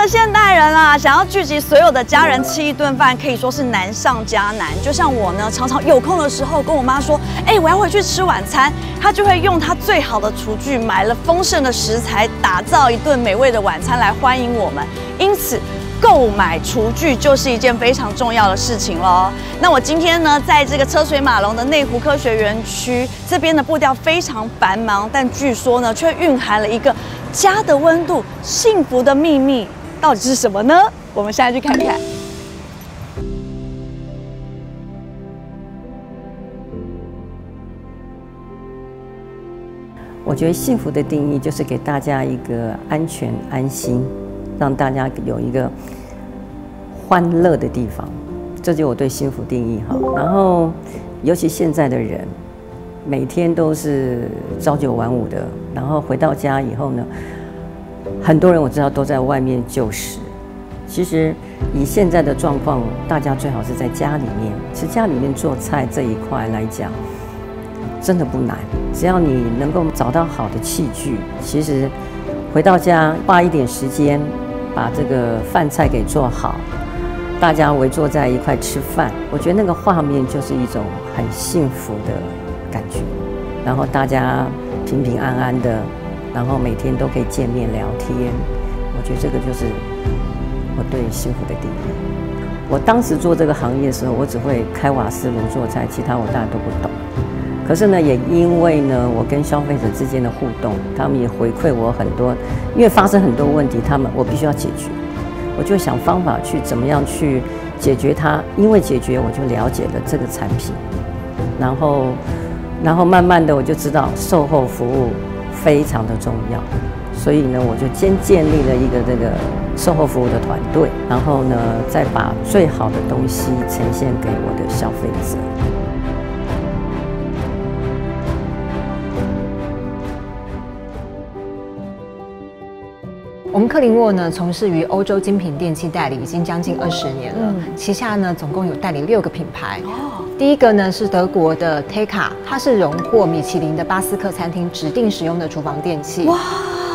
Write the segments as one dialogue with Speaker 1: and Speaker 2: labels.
Speaker 1: 的现代人啊，想要聚集所有的家人吃一顿饭，可以说是难上加难。就像我呢，常常有空的时候跟我妈说，哎，我要回去吃晚餐，她就会用她最好的厨具，买了丰盛的食材，打造一顿美味的晚餐来欢迎我们。因此。购买厨具就是一件非常重要的事情喽。那我今天呢，在这个车水马龙的内湖科学园区这边的步调非常繁忙，但据说呢，却蕴含了一个家的温度、幸福的秘密，到底是什么呢？我们现在去看看。
Speaker 2: 我觉得幸福的定义就是给大家一个安全、安心。让大家有一个欢乐的地方，这就我对幸福定义哈。然后，尤其现在的人，每天都是朝九晚五的，然后回到家以后呢，很多人我知道都在外面就食。其实以现在的状况，大家最好是在家里面。其实家里面做菜这一块来讲，真的不难，只要你能够找到好的器具，其实回到家花一点时间。把这个饭菜给做好，大家围坐在一块吃饭，我觉得那个画面就是一种很幸福的感觉。然后大家平平安安的，然后每天都可以见面聊天，我觉得这个就是我对幸福的定义。我当时做这个行业的时候，我只会开瓦斯炉做菜，其他我大家都不懂。可是呢，也因为呢，我跟消费者之间的互动，他们也回馈我很多，因为发生很多问题，他们我必须要解决，我就想方法去怎么样去解决它。因为解决，我就了解了这个产品，然后，然后慢慢的我就知道售后服务非常的重要，所以呢，我就先建立了一个这个售后服务的团队，然后呢，再把最好的东西呈现给我的消费者。
Speaker 3: 我们克林沃呢，从事于欧洲精品电器代理已经将近二十年了。旗下呢，总共有代理六个品牌。哦，第一个呢是德国的 Teka，它是荣获米其林的巴斯克餐厅指定使用的厨房电器。哇，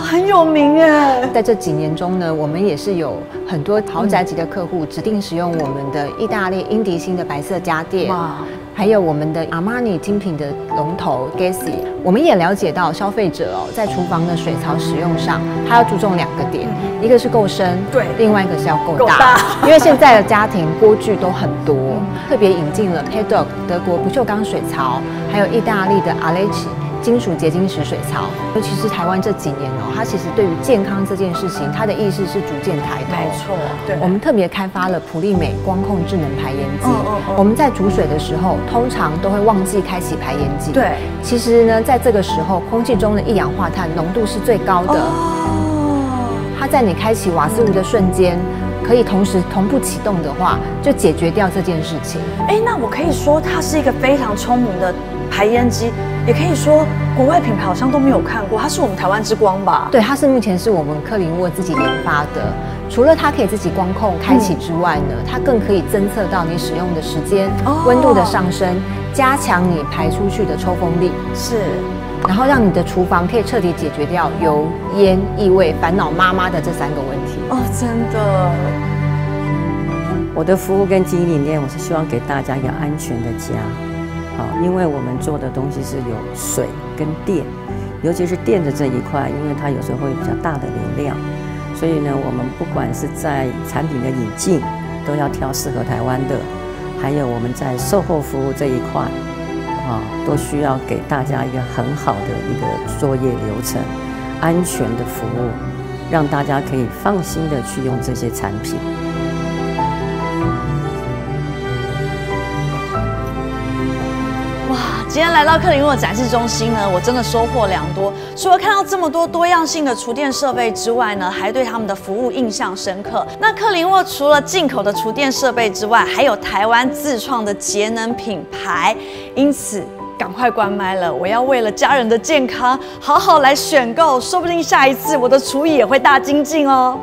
Speaker 1: 很有名哎！
Speaker 3: 在这几年中呢，我们也是有很多豪宅级的客户指定使用我们的意大利英迪星的白色家电。哇。还有我们的阿玛尼精品的龙头 Gassi，我们也了解到消费者哦，在厨房的水槽使用上，他要注重两个点，一个是够深，
Speaker 1: 对，
Speaker 3: 另外一个是要够大，因为现在的家庭锅具都很多，特别引进了 Paddock 德国不锈钢水槽，还有意大利的 Aleci。金属结晶石水槽，尤其是台湾这几年哦，它其实对于健康这件事情，它的意识是逐渐抬头。
Speaker 1: 没错，对。
Speaker 3: 我们特别开发了普利美光控智能排烟机。我们在煮水的时候，通常都会忘记开启排烟机。
Speaker 1: 对。
Speaker 3: 其实呢，在这个时候，空气中的一氧化碳浓度是最高的。哦。它在你开启瓦斯炉的瞬间，可以同时同步启动的话，就解决掉这件事情。
Speaker 1: 哎，那我可以说它是一个非常聪明的排烟机。也可以说，国外品牌好像都没有看过，它是我们台湾之光吧？
Speaker 3: 对，它是目前是我们克林沃自己研发的。除了它可以自己光控开启之外呢，它更可以侦测到你使用的时间、温度的上升，加强你排出去的抽风力。
Speaker 1: 是，
Speaker 3: 然后让你的厨房可以彻底解决掉油烟异味烦恼妈妈的这三个问题。哦，
Speaker 1: 真的。
Speaker 2: 我的服务跟经营理念，我是希望给大家一个安全的家。啊，因为我们做的东西是有水跟电，尤其是电的这一块，因为它有时候会比较大的流量，所以呢，我们不管是在产品的引进，都要挑适合台湾的，还有我们在售后服务这一块，啊，都需要给大家一个很好的一个作业流程，安全的服务，让大家可以放心的去用这些产品。
Speaker 1: 今天来到克林沃展示中心呢，我真的收获良多。除了看到这么多多样性的厨电设备之外呢，还对他们的服务印象深刻。那克林沃除了进口的厨电设备之外，还有台湾自创的节能品牌。因此，赶快关麦了！我要为了家人的健康，好好来选购，说不定下一次我的厨艺也会大精进哦。